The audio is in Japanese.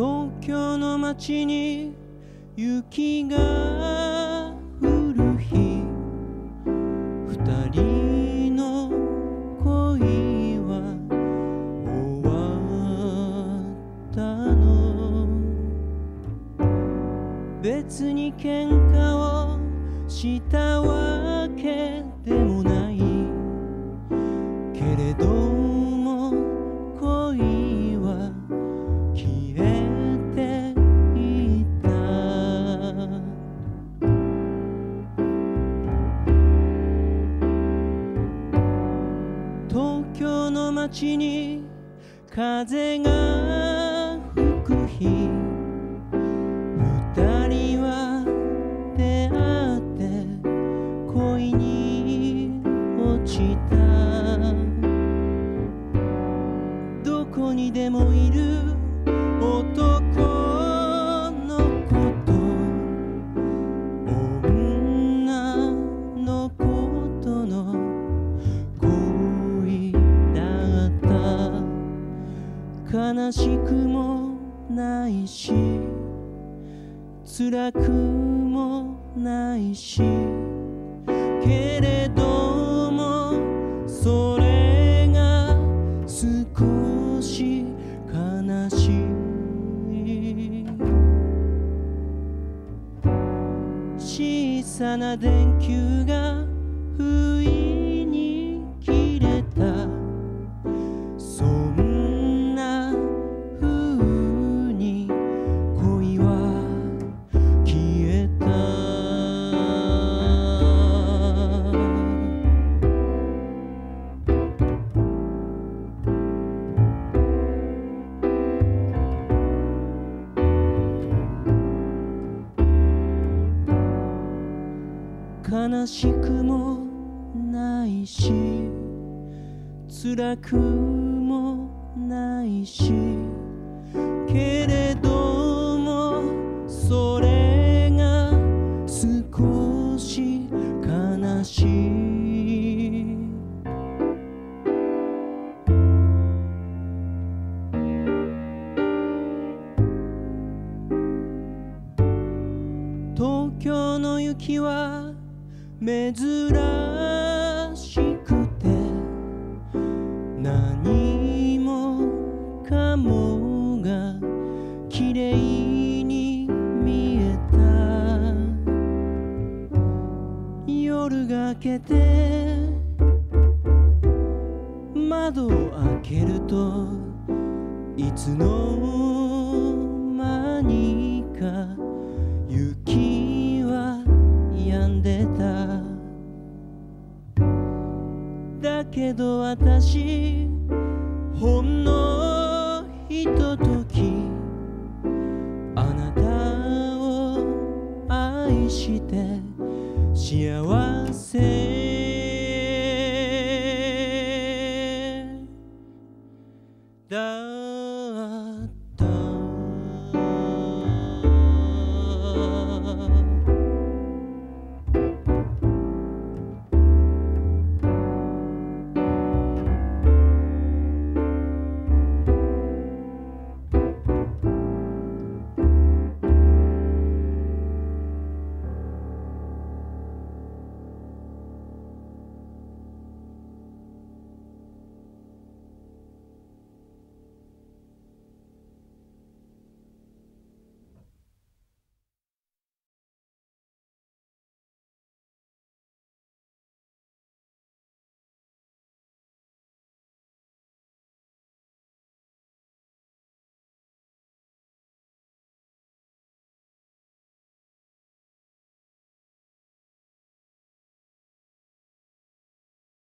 東京の街に雪が降る日。二人の恋は終わったの。別に喧嘩をしたわけでも。の街に風が吹く日。悲しくもないし辛くもないしけれどもそれが少し悲しい。小さな電球が悲しくもないし辛くもないしけれどもそれが少し悲しい。東京の雪は珍しくて何もかもが綺麗に見えた。夜が明けて窓を開けるといつの間にかけど私ほんのひととき